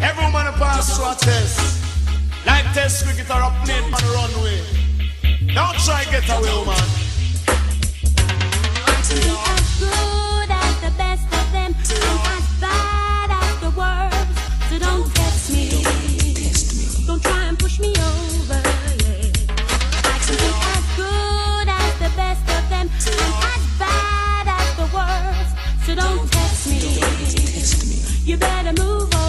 Every woman pass through a test. Like test cricket or a plane on the runway. Don't try to get away, woman. As good as the best of them, and as bad as the worst. So don't test me. Don't try and push me over. I can be as good as the best of them, and as bad as the worst. So don't test me. You better move over.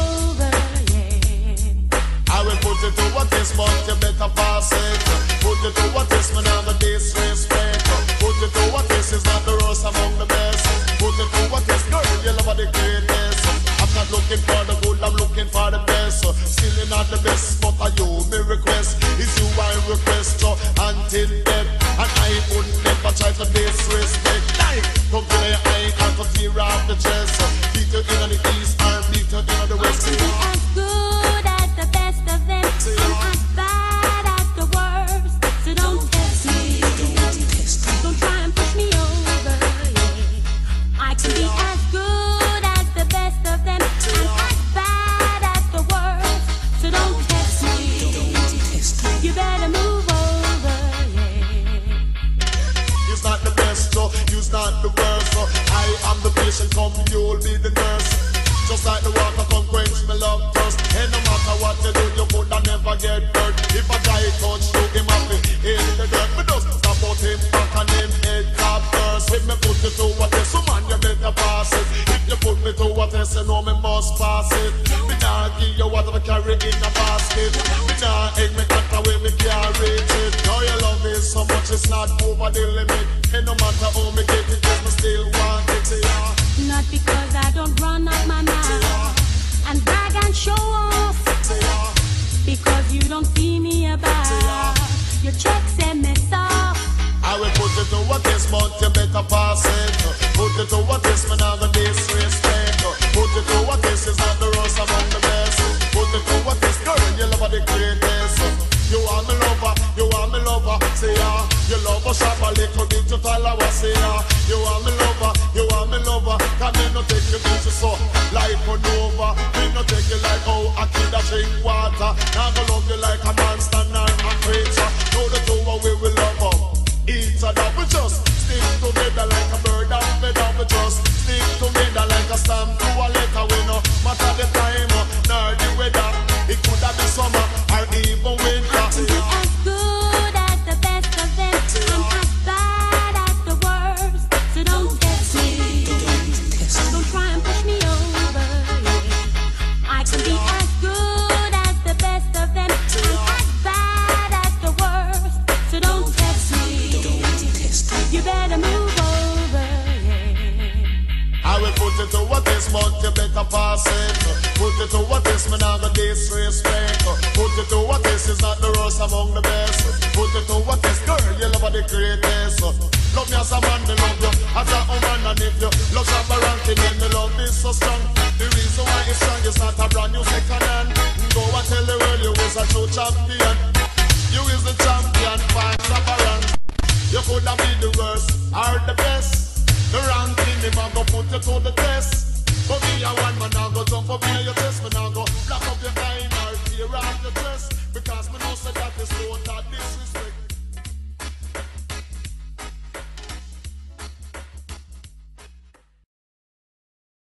Put it to a test, but you better pass it. Put it to a test, man, I'm a disrespect. Put it to a test, it's not the worst among the best. Put it to a test, girl, you love the greatest. I'm not looking for the good, I'm looking for the best. Still not the best, but I you best, not the worst. So I am the patient, come you'll be the nurse. Just like the water come quench me love thirst. And no matter what you do, you could never get hurt. If a guy touch you, him to in the dirt. Me just stop out him back and him head top first. If me put you to a test, so man you better pass it. If you put me to a test, you know me must pass it. Me nah give you what I carry in a basket. Me nah egg me cut away me carry it. Now your it's not over the limit. And no matter how me get it, yes, me still want it. Yeah. Not because I don't run up my mouth and brag and show off. Because you don't see me about your checks and mess off. I will put it to a test, but you better pass it. Put it to a test, man, I'm disrespect. Say yeah. You love us up a little bit, you follow say yeah. You are my lover, you are my lover. Can me no take you to so like over. Me no take you like how a kid a drink water. Now go love you like a monster, not a creature. Know the two of we will love up each other. We just stick together like a bird and feather. We just stick together like a stamp to a letter. We no matter the time uh, nor the weather. You better pass it. Put it to a test, me not go disrespect. Put it to a test, it's not the worst among the best. Put it to a test, girl, you love the greatest. Love me as a man, me love you as a woman, and if you love Shabba Rankin, then me love is so strong. The reason why it's strong is not a brand new second hand. Go and tell the world you is a true champion. You is the champion, fine Shabba You could have been the worst or the best. The ranking, him a go put you to the test. Your dress. Because me know say that is total disrespect.